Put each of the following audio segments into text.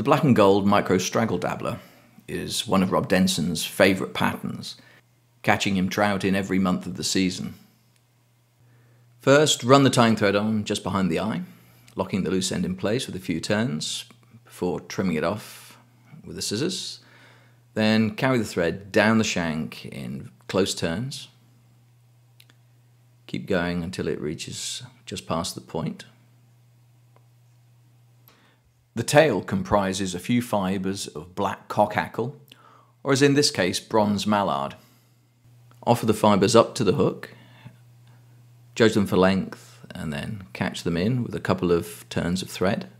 The black and gold micro straggle dabbler is one of Rob Denson's favourite patterns, catching him trout in every month of the season. First, run the tying thread on just behind the eye, locking the loose end in place with a few turns before trimming it off with the scissors. Then carry the thread down the shank in close turns. Keep going until it reaches just past the point. The tail comprises a few fibres of black cock hackle, or as in this case, bronze mallard. Offer the fibres up to the hook, judge them for length, and then catch them in with a couple of turns of thread.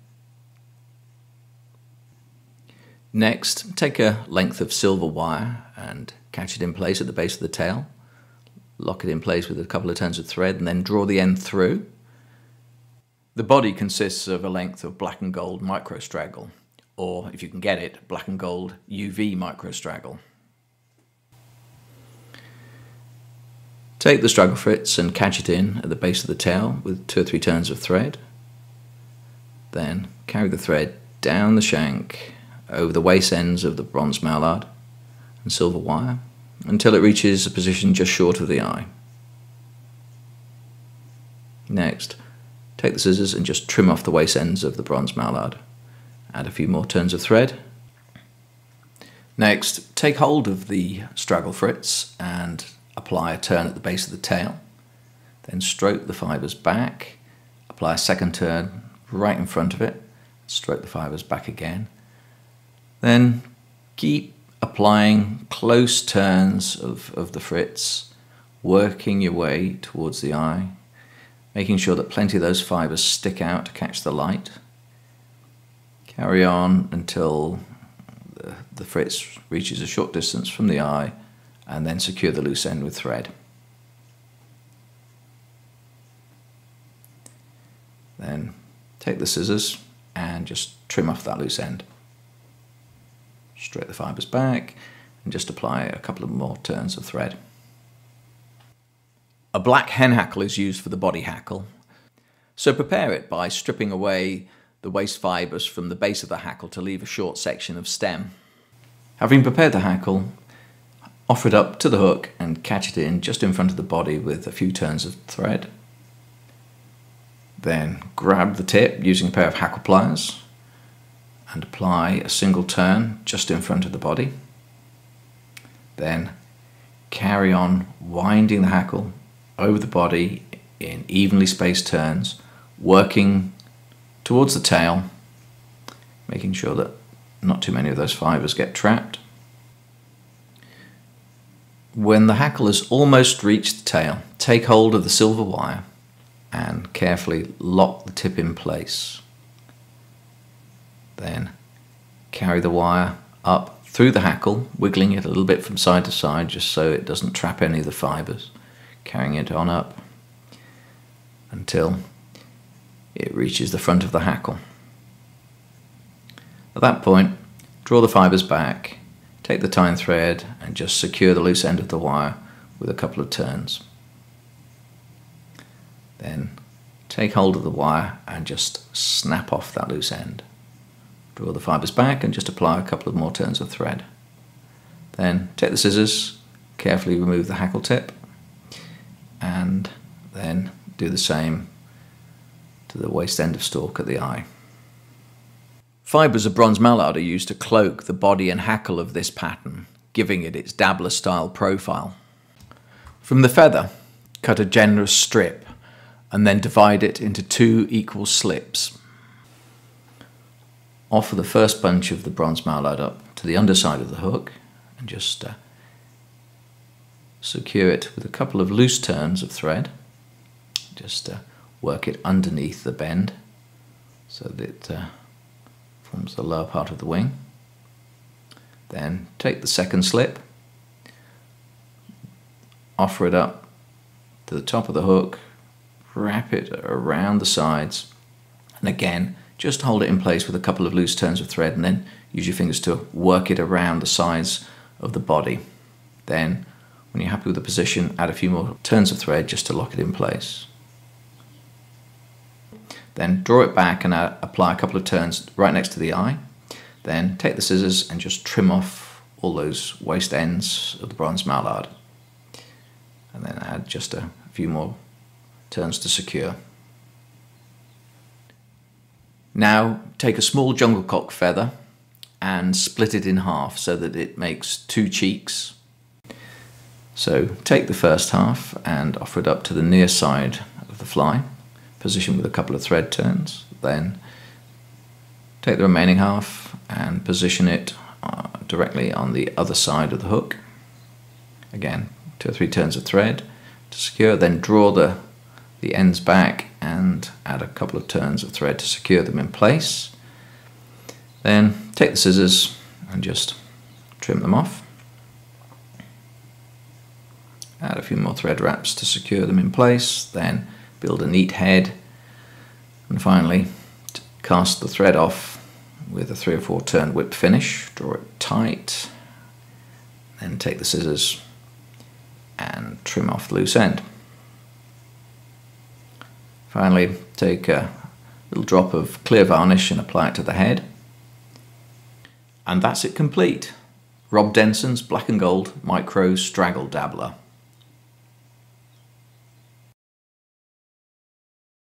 Next, take a length of silver wire and catch it in place at the base of the tail. Lock it in place with a couple of turns of thread and then draw the end through. The body consists of a length of black and gold microstraggle, or if you can get it, black and gold UV microstraggle. Take the straggle fritz and catch it in at the base of the tail with two or three turns of thread. Then carry the thread down the shank over the waste ends of the bronze mallard and silver wire until it reaches a position just short of the eye. Next, take the scissors and just trim off the waste ends of the bronze mallard. Add a few more turns of thread. Next, take hold of the straggle fritz and apply a turn at the base of the tail. Then stroke the fibres back, apply a second turn right in front of it, stroke the fibres back again, then keep applying close turns of, of the fritz, working your way towards the eye, making sure that plenty of those fibers stick out to catch the light. Carry on until the, the fritz reaches a short distance from the eye and then secure the loose end with thread. Then take the scissors and just trim off that loose end straight the fibres back and just apply a couple of more turns of thread. A black hen hackle is used for the body hackle, so prepare it by stripping away the waste fibres from the base of the hackle to leave a short section of stem. Having prepared the hackle, offer it up to the hook and catch it in just in front of the body with a few turns of thread. Then grab the tip using a pair of hackle pliers and apply a single turn just in front of the body. Then carry on winding the hackle over the body in evenly spaced turns, working towards the tail, making sure that not too many of those fibers get trapped. When the hackle has almost reached the tail, take hold of the silver wire and carefully lock the tip in place. Then carry the wire up through the hackle, wiggling it a little bit from side to side just so it doesn't trap any of the fibers. Carrying it on up until it reaches the front of the hackle. At that point, draw the fibers back, take the tying thread and just secure the loose end of the wire with a couple of turns. Then take hold of the wire and just snap off that loose end. Draw the fibres back and just apply a couple of more turns of thread. Then take the scissors, carefully remove the hackle tip, do the same to the waste end of stalk at the eye. Fibres of bronze mallard are used to cloak the body and hackle of this pattern, giving it its dabbler style profile. From the feather, cut a generous strip and then divide it into two equal slips offer the first bunch of the bronze mallard up to the underside of the hook and just uh, secure it with a couple of loose turns of thread. Just uh, work it underneath the bend so that it uh, forms the lower part of the wing. Then take the second slip, offer it up to the top of the hook, wrap it around the sides, and again just hold it in place with a couple of loose turns of thread and then use your fingers to work it around the sides of the body. Then, when you're happy with the position, add a few more turns of thread just to lock it in place. Then draw it back and uh, apply a couple of turns right next to the eye. Then take the scissors and just trim off all those waste ends of the bronze mallard. And then add just a few more turns to secure. Now take a small jungle cock feather and split it in half so that it makes two cheeks. So take the first half and offer it up to the near side of the fly, position with a couple of thread turns. Then take the remaining half and position it uh, directly on the other side of the hook. Again, two or three turns of thread to secure, then draw the, the ends back and add a couple of turns of thread to secure them in place. Then take the scissors and just trim them off. Add a few more thread wraps to secure them in place, then build a neat head, and finally cast the thread off with a three or four turn whip finish, draw it tight, then take the scissors and trim off the loose end. Finally, take a little drop of clear varnish and apply it to the head. And that's it complete. Rob Denson's Black and Gold Micro Straggle Dabbler.